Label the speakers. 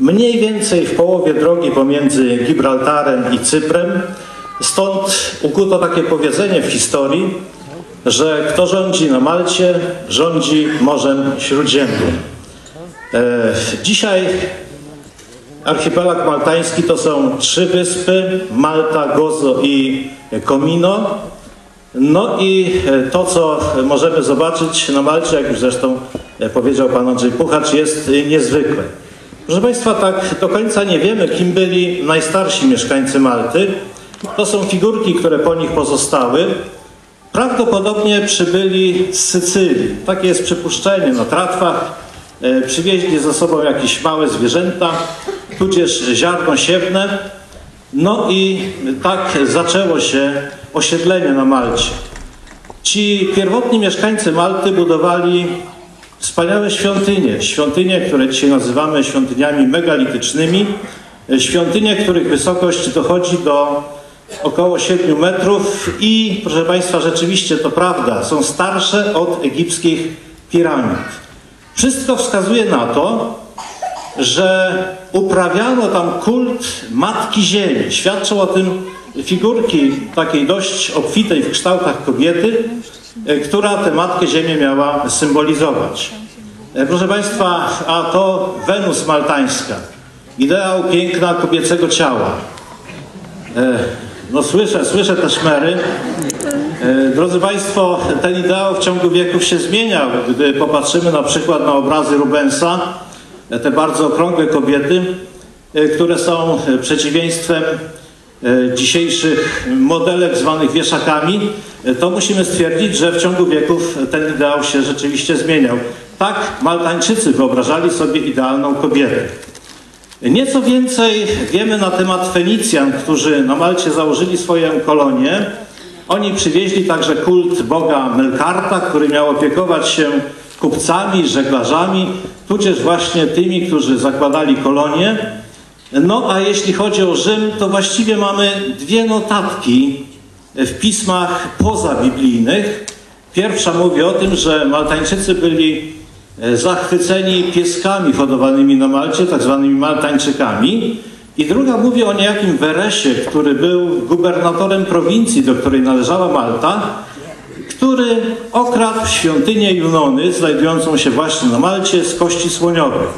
Speaker 1: mniej więcej w połowie drogi pomiędzy Gibraltarem i Cyprem. Stąd ukuto takie powiedzenie w historii, że kto rządzi na Malcie, rządzi Morzem Śródziemnym. E, dzisiaj archipelag maltański to są trzy wyspy, Malta, Gozo i Komino. No i to, co możemy zobaczyć na Malcie, jak już zresztą powiedział pan Andrzej Puchacz, jest niezwykłe. Proszę Państwa, tak do końca nie wiemy, kim byli najstarsi mieszkańcy Malty. To są figurki, które po nich pozostały. Prawdopodobnie przybyli z Sycylii. Takie jest przypuszczenie na tratwach. E, przywieźli ze sobą jakieś małe zwierzęta, tudzież ziarno siewne. No i tak zaczęło się osiedlenie na Malcie. Ci pierwotni mieszkańcy Malty budowali wspaniałe świątynie. Świątynie, które dzisiaj nazywamy świątyniami megalitycznymi. E, świątynie, których wysokość dochodzi do około 7 metrów i, proszę Państwa, rzeczywiście to prawda, są starsze od egipskich piramid. Wszystko wskazuje na to, że uprawiano tam kult Matki Ziemi. Świadczą o tym figurki takiej dość obfitej w kształtach kobiety, e, która tę Matkę Ziemię miała symbolizować. E, proszę Państwa, a to Wenus maltańska. Ideał piękna kobiecego ciała. E, no słyszę, słyszę te szmery. Drodzy Państwo, ten ideał w ciągu wieków się zmieniał. Gdy popatrzymy na przykład na obrazy Rubensa, te bardzo okrągłe kobiety, które są przeciwieństwem dzisiejszych modelek zwanych wieszakami, to musimy stwierdzić, że w ciągu wieków ten ideał się rzeczywiście zmieniał. Tak Maltańczycy wyobrażali sobie idealną kobietę. Nieco więcej wiemy na temat Fenicjan, którzy na Malcie założyli swoją kolonię. Oni przywieźli także kult boga Melkarta, który miał opiekować się kupcami, żeglarzami, tudzież właśnie tymi, którzy zakładali kolonie. No a jeśli chodzi o Rzym, to właściwie mamy dwie notatki w pismach pozabiblijnych. Pierwsza mówi o tym, że Maltańczycy byli e, zachwyceni pieskami hodowanymi na Malcie, tak zwanymi Maltańczykami. I druga mówi o niejakim Weresie, który był gubernatorem prowincji, do której należała Malta, który okradł świątynię Junony, znajdującą się właśnie na Malcie, z kości słoniowej.